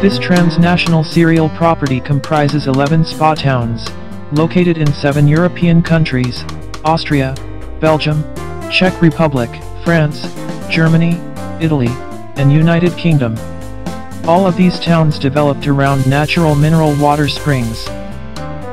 This transnational serial property comprises 11 spa towns, located in seven European countries, Austria, Belgium, Czech Republic, France, Germany, Italy, and United Kingdom. All of these towns developed around natural mineral water springs.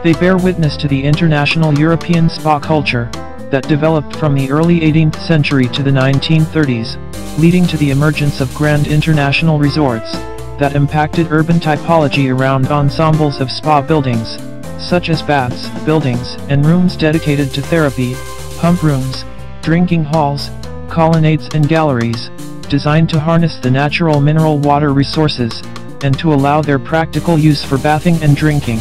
They bear witness to the international European spa culture, that developed from the early 18th century to the 1930s, leading to the emergence of grand international resorts, that impacted urban typology around ensembles of spa buildings, such as baths, buildings, and rooms dedicated to therapy, pump rooms, drinking halls, colonnades and galleries, designed to harness the natural mineral water resources, and to allow their practical use for bathing and drinking.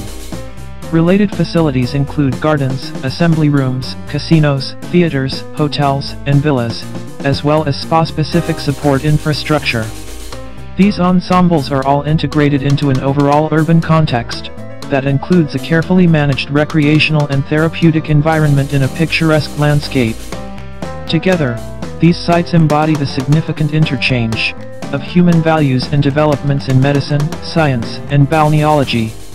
Related facilities include gardens, assembly rooms, casinos, theaters, hotels, and villas, as well as spa-specific support infrastructure. These ensembles are all integrated into an overall urban context, that includes a carefully managed recreational and therapeutic environment in a picturesque landscape. Together, these sites embody the significant interchange of human values and developments in medicine, science, and balneology.